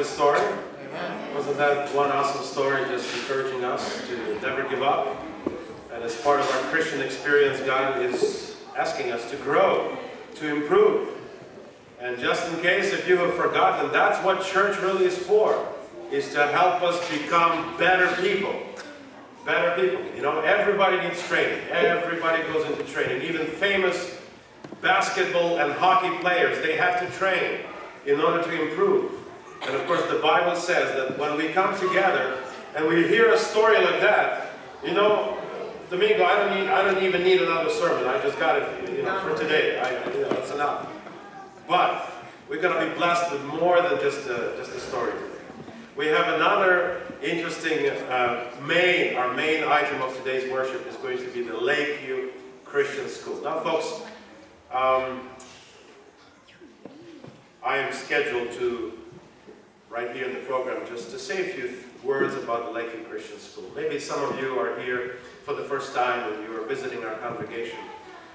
the story? Wasn't that one awesome story just encouraging us to never give up? And as part of our Christian experience, God is asking us to grow, to improve. And just in case if you have forgotten, that's what church really is for, is to help us become better people. Better people. You know, everybody needs training. Everybody goes into training. Even famous basketball and hockey players, they have to train in order to improve. And of course, the Bible says that when we come together and we hear a story like that, you know, Domingo, I don't need, I don't even need another sermon. I just got it, you know, for today. I, you know, that's enough. But we're going to be blessed with more than just a, just a story today. We have another interesting uh, main, our main item of today's worship is going to be the Lakeview Christian School. Now, folks, um, I am scheduled to right here in the program just to say a few words about the Lakeview Christian School. Maybe some of you are here for the first time and you are visiting our congregation.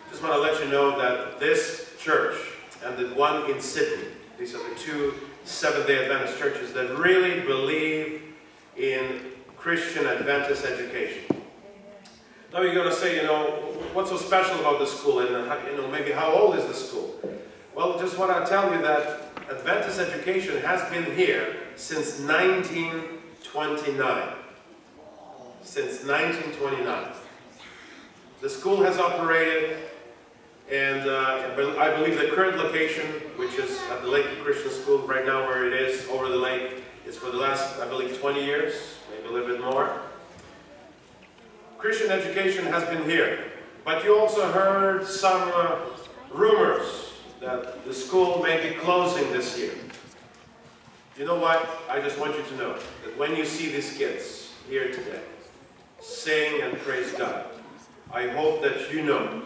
Just want to let you know that this church and the one in Sydney, these are the two Seventh-day Adventist churches that really believe in Christian Adventist education. Now you're going to say, you know, what's so special about the school and, you know, maybe how old is the school? Well, just want to tell you that Adventist education has been here since 1929. Since 1929. The school has operated, and uh, I believe the current location, which is at the Lake Christian School right now where it is, over the lake, is for the last, I believe, 20 years, maybe a little bit more. Christian education has been here, but you also heard some uh, rumors that the school may be closing this year. You know what? I just want you to know that when you see these kids here today sing and praise God, I hope that you know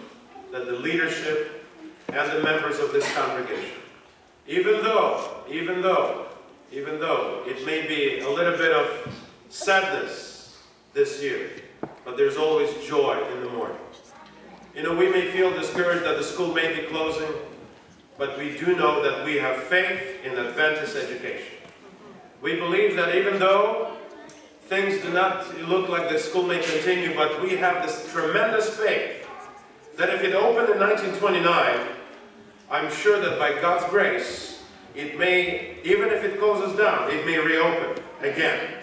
that the leadership and the members of this congregation, even though, even though, even though it may be a little bit of sadness this year, but there's always joy in the morning. You know, we may feel discouraged that the school may be closing, but we do know that we have faith in Adventist education. We believe that even though things do not look like the school may continue, but we have this tremendous faith that if it opened in 1929, I'm sure that by God's grace, it may, even if it closes down, it may reopen again.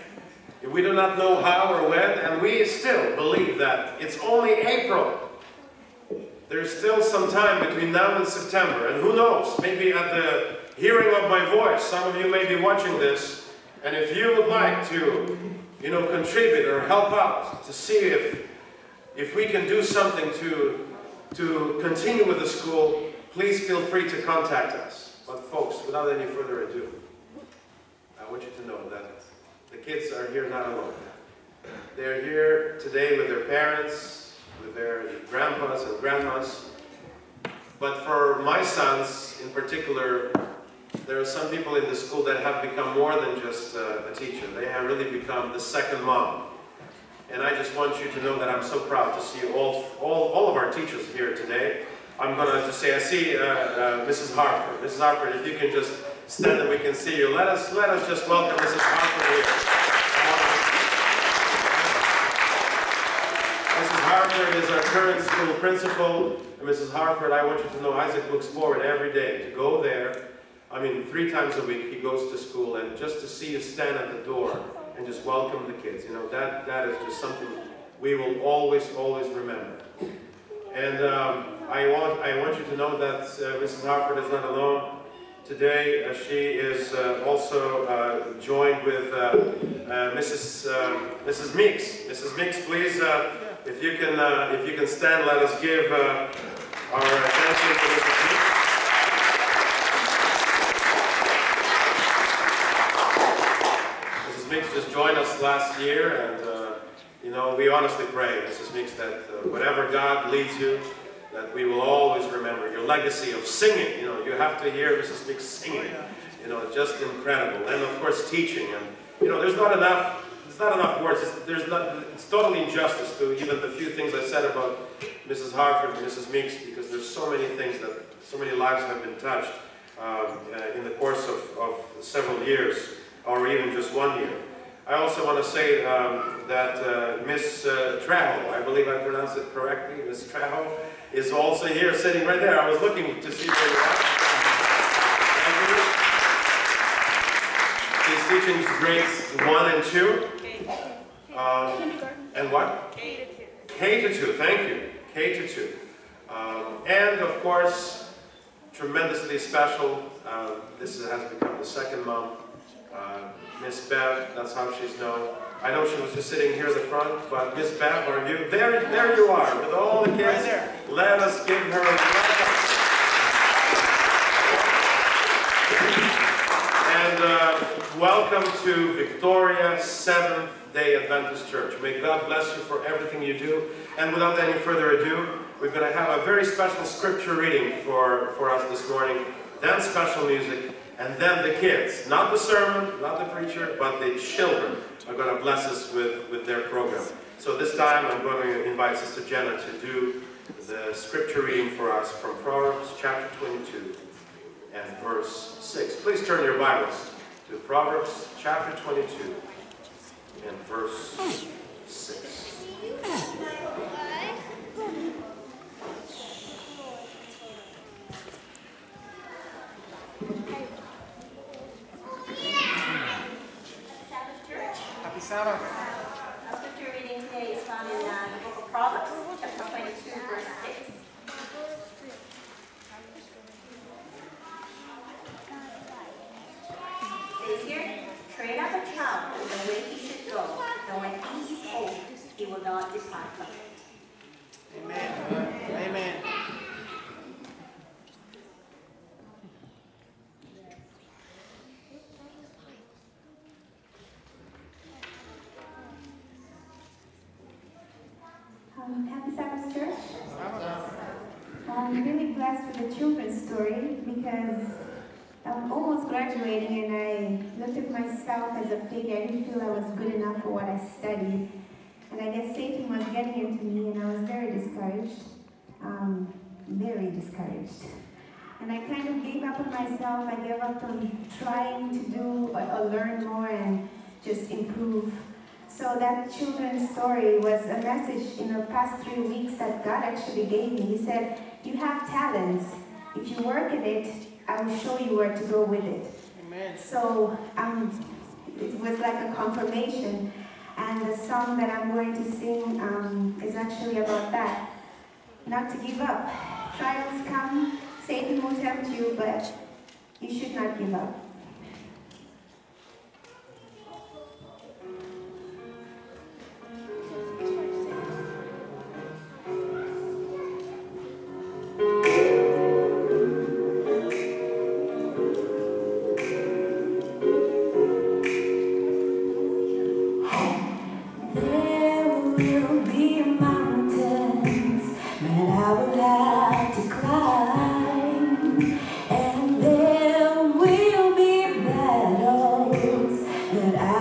We do not know how or when, and we still believe that it's only April there's still some time between now and September, and who knows, maybe at the hearing of my voice, some of you may be watching this, and if you would like to, you know, contribute or help out to see if, if we can do something to, to continue with the school, please feel free to contact us. But folks, without any further ado, I want you to know that the kids are here not alone. They're here today with their parents, with their grandpas and grandmas. But for my sons in particular, there are some people in the school that have become more than just uh, a teacher. They have really become the second mom. And I just want you to know that I'm so proud to see all, all, all of our teachers here today. I'm going to just say, I see uh, uh, Mrs. Harford. Mrs. Harford, if you can just stand that we can see you. Let us, let us just welcome Mrs. Harford here. Harford is our current school principal. And Mrs. Harford, I want you to know Isaac looks forward every day to go there. I mean, three times a week he goes to school, and just to see you stand at the door and just welcome the kids, you know, that, that is just something we will always, always remember. And um, I, want, I want you to know that uh, Mrs. Harford is not alone. Today, uh, she is uh, also uh, joined with uh, uh, Mrs. Mrs. Meeks. Mrs. Meeks, please if you can, uh, if you can stand, let us give uh, our attention to Mrs. Mrs. Meeks just joined us last year, and uh, you know we honestly pray, Mrs. Meeks, that uh, whatever God leads you, that we will always remember your legacy of singing. You know, you have to hear Mrs. Meeks singing. You know, it's just incredible, and of course teaching. And you know, there's not enough it's not enough words. It's, there's not, it's totally injustice to even the few things I said about Mrs. Harford and Mrs. Meeks because there's so many things that, so many lives have been touched um, uh, in the course of, of several years or even just one year. I also want to say um, that uh, Miss uh, I believe I pronounced it correctly, Miss Travel, is also here, sitting right there. I was looking to see where you are. She's teaching grades one and two. Um, and what? K to two, thank you. K to two. Um, and of course, tremendously special. Uh, this has become the second mom. Uh, Miss Bev, that's how she's known. I know she was just sitting here at the front, but Miss Bev, are you there? There you are, with all the kids. Let us give her a welcome. And uh, welcome to Victoria Seventh Day Adventist Church. May God bless you for everything you do. And without any further ado, we're going to have a very special scripture reading for, for us this morning, then special music, and then the kids. Not the sermon, not the preacher, but the children are going to bless us with, with their program. So this time I'm going to invite Sister Jenna to do the scripture reading for us from Proverbs chapter 22 and verse 6. Please turn your Bibles to Proverbs chapter 22 and verse 6. Sabbath Happy Sabbath. Our scripture reading today is found in uh, the book of Proverbs, chapter 22, verse 6. It says here, train up a child in the way he should go, and when he is old, he will not depart from it. Amen. Amen. Um, Happy Sabbath Church. Sabbath. I'm really blessed with the children's story because I'm almost graduating and I looked at myself as a failure. I didn't feel I was good enough for what I studied. And I guess Satan was getting into me and I was very discouraged. Um, very discouraged. And I kind of gave up on myself. I gave up on trying to do or, or learn more and just improve. So that children's story was a message in the past three weeks that God actually gave me. He said, You have talents. If you work at it, I will show you where to go with it. Amen. So um, it was like a confirmation. And the song that I'm going to sing um, is actually about that. Not to give up. Trials come, Satan will tempt you, but you should not give up. and I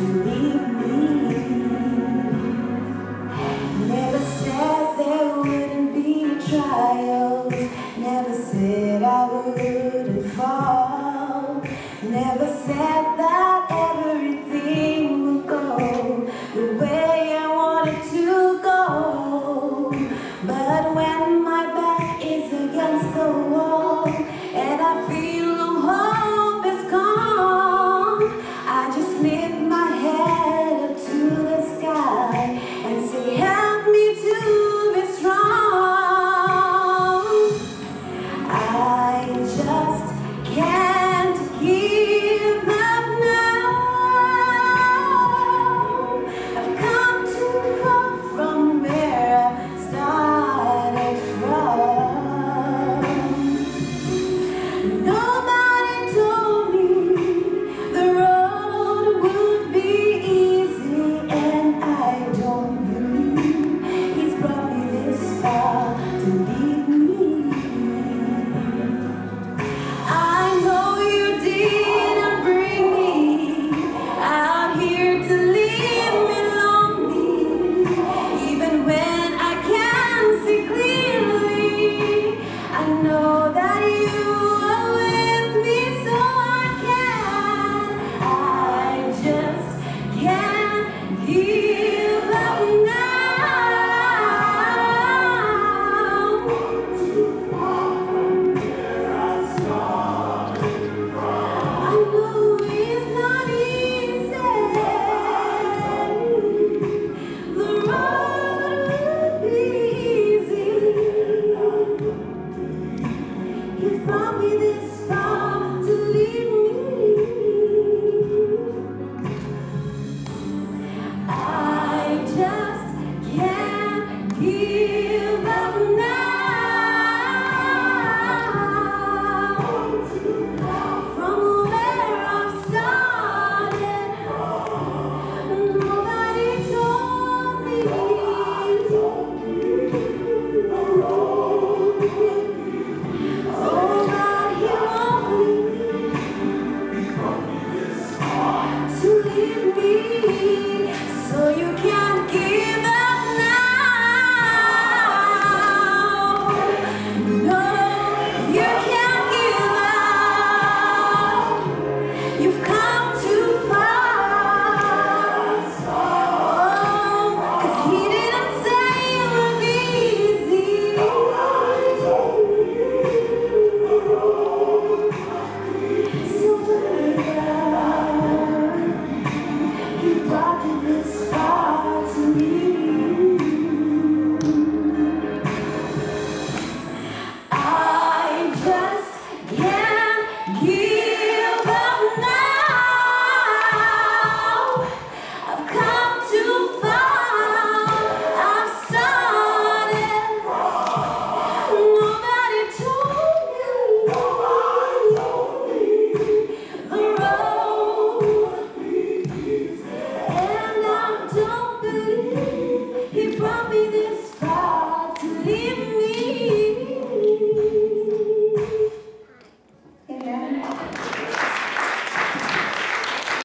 you leave me. そういう気